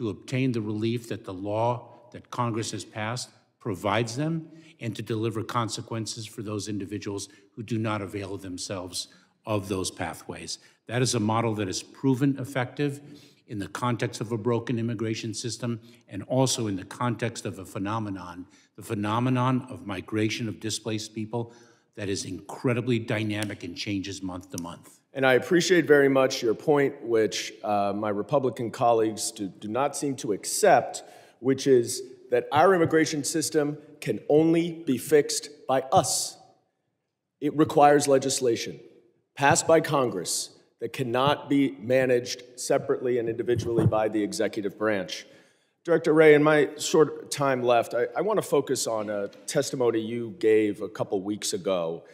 to obtain the relief that the law that Congress has passed provides them and to deliver consequences for those individuals who do not avail themselves of those pathways. That is a model that has proven effective in the context of a broken immigration system and also in the context of a phenomenon, the phenomenon of migration of displaced people that is incredibly dynamic and changes month to month. And I appreciate very much your point, which uh, my Republican colleagues do, do not seem to accept, which is that our immigration system can only be fixed by us. It requires legislation passed by Congress that cannot be managed separately and individually by the executive branch. Director Wray, in my short time left, I, I want to focus on a testimony you gave a couple weeks ago,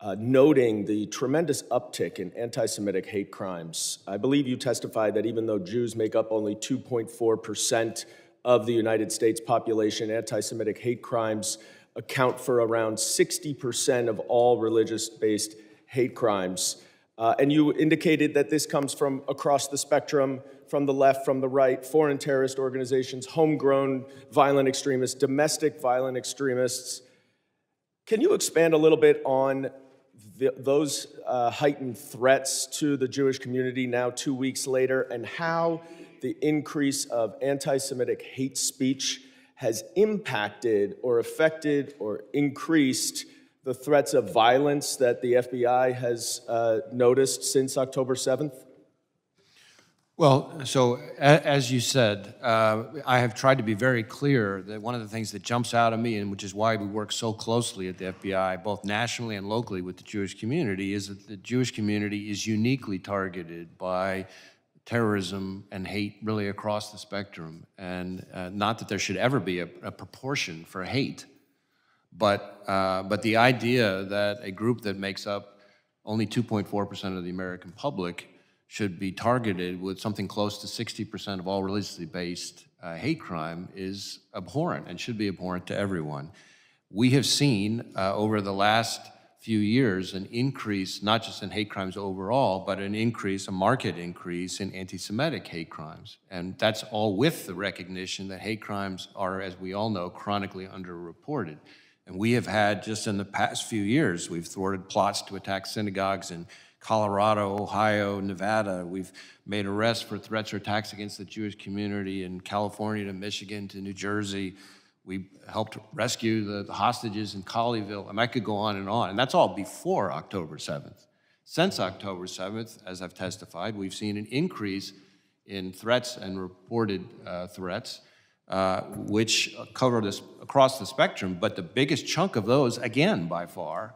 uh, noting the tremendous uptick in anti Semitic hate crimes. I believe you testified that even though Jews make up only 2.4% of the United States population, anti Semitic hate crimes account for around 60% of all religious based hate crimes. Uh, and you indicated that this comes from across the spectrum from the left, from the right, foreign terrorist organizations, homegrown violent extremists, domestic violent extremists. Can you expand a little bit on the, those uh, heightened threats to the Jewish community now, two weeks later, and how the increase of anti Semitic hate speech has impacted or affected or increased the threats of violence that the FBI has uh, noticed since October 7th? Well, so as you said, uh, I have tried to be very clear that one of the things that jumps out at me, and which is why we work so closely at the FBI, both nationally and locally with the Jewish community, is that the Jewish community is uniquely targeted by terrorism and hate really across the spectrum. And uh, not that there should ever be a, a proportion for hate, but, uh, but the idea that a group that makes up only 2.4% of the American public should be targeted with something close to 60% of all religiously based uh, hate crime is abhorrent and should be abhorrent to everyone. We have seen uh, over the last few years an increase, not just in hate crimes overall, but an increase, a market increase in anti Semitic hate crimes. And that's all with the recognition that hate crimes are, as we all know, chronically underreported. And we have had, just in the past few years, we've thwarted plots to attack synagogues in Colorado, Ohio, Nevada. We've made arrests for threats or attacks against the Jewish community in California to Michigan to New Jersey. We helped rescue the, the hostages in Colleyville. I mean, I could go on and on. And that's all before October 7th. Since October 7th, as I've testified, we've seen an increase in threats and reported uh, threats uh, which cover this across the spectrum, but the biggest chunk of those, again, by far,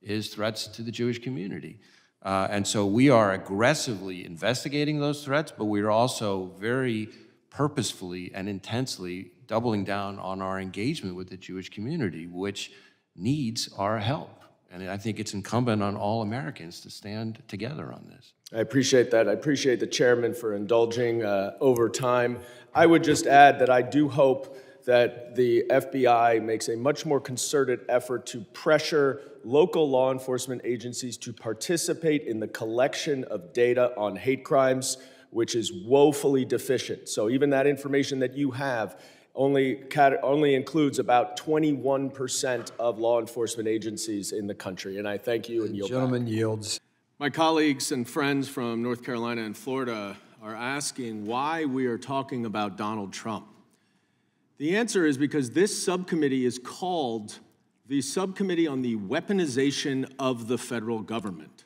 is threats to the Jewish community. Uh, and so we are aggressively investigating those threats, but we are also very purposefully and intensely doubling down on our engagement with the Jewish community, which needs our help. And I think it's incumbent on all Americans to stand together on this. I appreciate that. I appreciate the chairman for indulging uh, over time. I would just add that I do hope that the FBI makes a much more concerted effort to pressure local law enforcement agencies to participate in the collection of data on hate crimes, which is woefully deficient. So even that information that you have only, only includes about 21% of law enforcement agencies in the country. And I thank you and yield Gentleman back. yields. My colleagues and friends from North Carolina and Florida are asking why we are talking about Donald Trump. The answer is because this subcommittee is called the Subcommittee on the Weaponization of the Federal Government.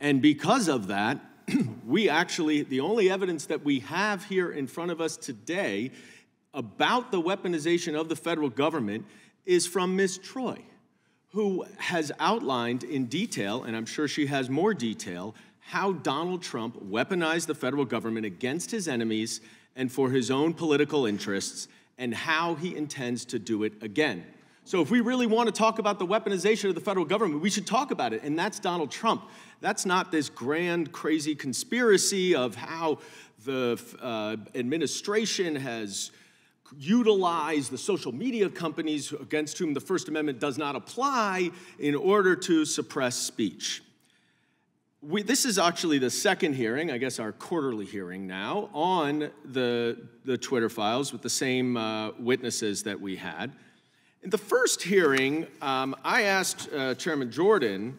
And because of that, we actually, the only evidence that we have here in front of us today about the weaponization of the federal government is from Ms. Troye, who has outlined in detail, and I'm sure she has more detail, how Donald Trump weaponized the federal government against his enemies and for his own political interests, and how he intends to do it again. So, if we really want to talk about the weaponization of the federal government, we should talk about it, and that's Donald Trump. That's not this grand, crazy conspiracy of how the uh, administration has utilized the social media companies against whom the First Amendment does not apply in order to suppress speech. We, this is actually the second hearing, I guess our quarterly hearing now, on the, the Twitter files with the same uh, witnesses that we had. In the first hearing, um, I asked uh, Chairman Jordan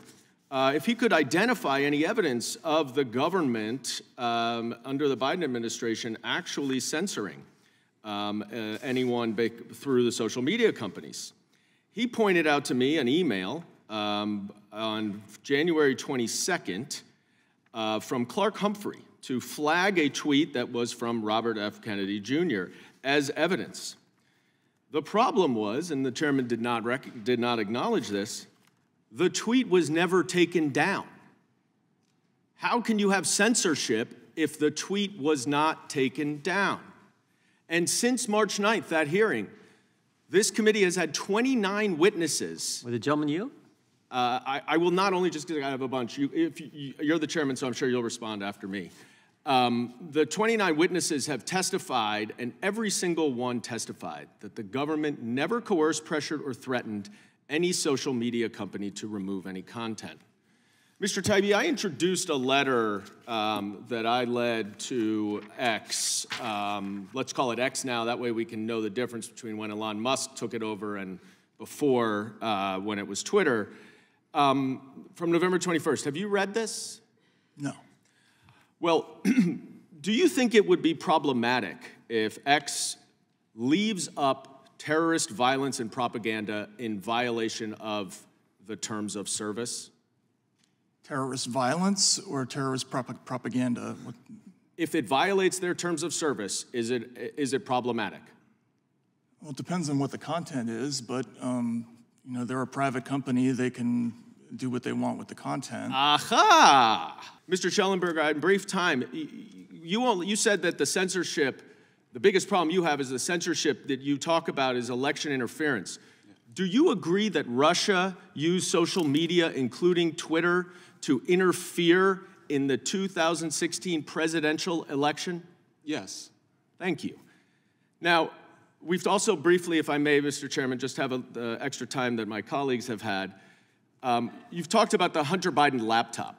uh, if he could identify any evidence of the government um, under the Biden administration actually censoring um, uh, anyone through the social media companies. He pointed out to me an email um, on January 22nd uh, from Clarke Humphrey to flag a tweet that was from Robert F. Kennedy Jr. as evidence. The problem was, and the chairman did not, did not acknowledge this, the tweet was never taken down. How can you have censorship if the tweet was not taken down? And since March 9th, that hearing, this committee has had 29 witnesses. With a gentleman you? Uh, I, I, will not only just because I have a bunch. You, if you, are the chairman, so I'm sure you'll respond after me. Um, the 29 witnesses have testified, and every single one testified that the government never coerced, pressured, or threatened any social media company to remove any content. Mr. Taibbi, I introduced a letter um, that I led to X. Um, let's call it X now. That way we can know the difference between when Elon Musk took it over and before uh, when it was Twitter um, from November 21st. Have you read this? No. Well, do you think it would be problematic if X leaves up terrorist violence and propaganda in violation of the terms of service? Terrorist violence or terrorist prop- propaganda? If it violates their terms of service, is it, is it problematic? Well, it depends on what the content is, but um, you know, they're a private company. They can do what they want with the content. Aha! Mr. Shellenberger, in brief time, you, only, you said that the censorship, the biggest problem you have is the censorship that you talk about is election interference. Do you agree that Russia used social media, including Twitter, to interfere in the 2016 presidential election? Yes. Thank you. Now, we've also briefly, if I may, Mr. Chairman, just have the extra time that my colleagues have had. Um, you've talked about the Hunter Biden laptop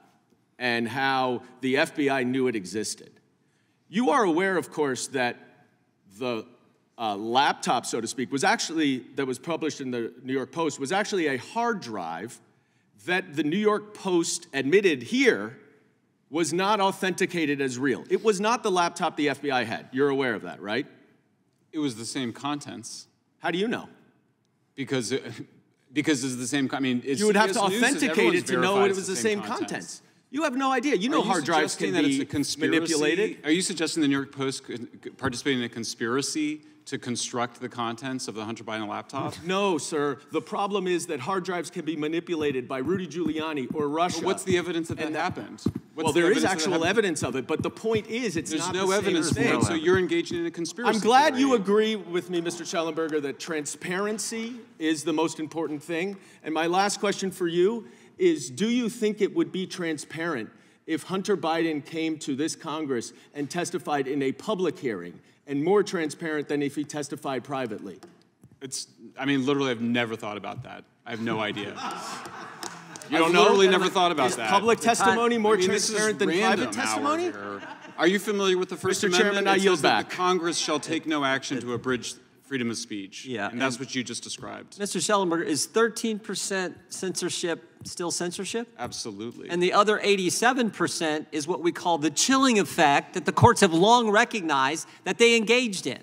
and how the FBI knew it existed. You are aware, of course, that the uh, laptop, so to speak, was actually, that was published in the New York Post, was actually a hard drive that the New York Post admitted here was not authenticated as real. It was not the laptop the FBI had. You're aware of that, right? It was the same contents. How do you know? Because it, because it's the same. I mean, you would have to authenticate it to know it was the same, same contents. You have no idea. You know hard drives can be it's a conspiracy? manipulated. Are you suggesting the New York Post participated in a conspiracy to construct the contents of the Hunter Biden laptop? No, sir. The problem is that hard drives can be manipulated by Rudy Giuliani or Russia. But what's the evidence that that and happened? What's well, the there is actual evidence of it, but the point is, it's There's not no the evidence for it, so you're engaging in a conspiracy. I'm glad theory. you agree with me, Mr. Shellenberger, that transparency is the most important thing. And my last question for you is: Do you think it would be transparent if Hunter Biden came to this Congress and testified in a public hearing? And more transparent than if he testified privately? It's, I mean, literally, I've never thought about that. I have no idea. You I've don't know? literally never thought about Is that. public testimony more I mean, this is transparent than private testimony? hour here. Are you familiar with the First Mr. Amendment? Chairman, I It yield that back. The Congress shall take no action to abridge freedom of speech. Yeah, and that's what you just described. Mr. Shellenberger, is 13% censorship still censorship? Absolutely. And the other 87% is what we call the chilling effect that the courts have long recognized that they engaged in.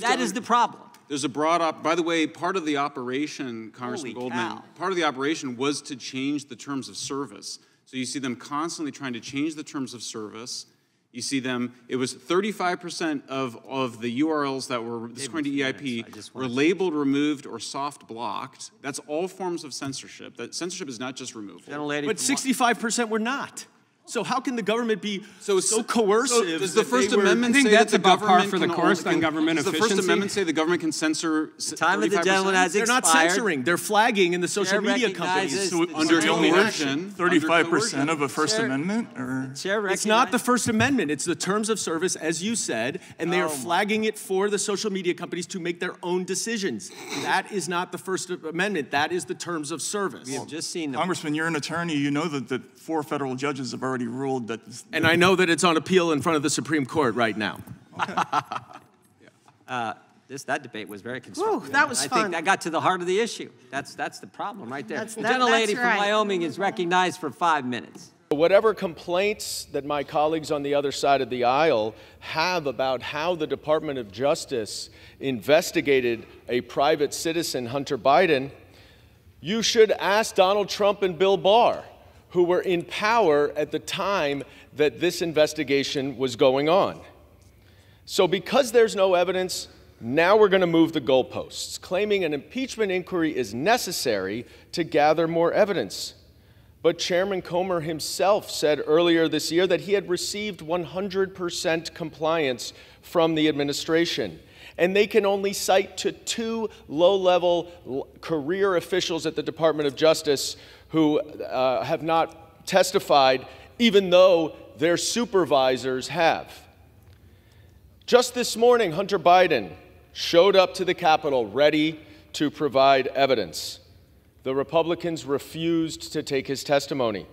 That is the problem. There's a broad, op- by the way, part of the operation, Congressman Holy Goldman, cow. part of the operation was to change the terms of service. So you see them constantly trying to change the terms of service You see them, it was 35% of, of the URLs that were, this according to EIP, were labeled, removed, or soft blocked. That's all forms of censorship. That censorship is not just removal. But 65% were not. So how can the government be so, coercive? Does the First they were- Amendment I think say that's that the about par government for the can course on government Does the First? Amendment say the government can censor s- time of the 35%? gentleman has They're not censoring. They're flagging in the social Chair media companies. recognizes So the under Chair coercion. Thirty-five percent of a First Chair- Amendment, or? It's not the First Amendment. It's the terms of service, as you said, and they are oh. flagging it for the social media companies to make their own decisions. That is not the First Amendment. That is the terms of service. We have just seen Congressman, you're an attorney. You know that, that four federal judges have already ruled that. And I know that it's on appeal in front of the Supreme Court right now. Uh, this, that debate was very constructive. that was I fun. think that got to the heart of the issue. That's, that's the problem right there. That's- The that- gentlelady that's from right. Wyoming is recognized for five minutes. Whatever complaints that my colleagues on the other side of the aisle have about how the Department of Justice investigated a private citizen, Hunter Biden, you should ask Donald Trump and Bill Barr, who were in power at the time that this investigation was going on. So, because there's no evidence, now we're going to move the goalposts, claiming an impeachment inquiry is necessary to gather more evidence. But Chairman Comer himself said earlier this year that he had received 100% compliance from the administration. And they can only cite to two low level career officials at the Department of Justice who uh, have not testified, even though their supervisors have. Just this morning, Hunter Biden showed up to the Capitol ready to provide evidence. The Republicans refused to take his testimony.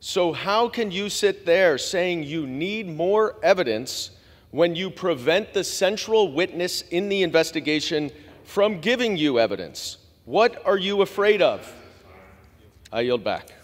So, how can you sit there saying you need more evidence when you prevent the central witness in the investigation from giving you evidence? What are you afraid of? I yield back.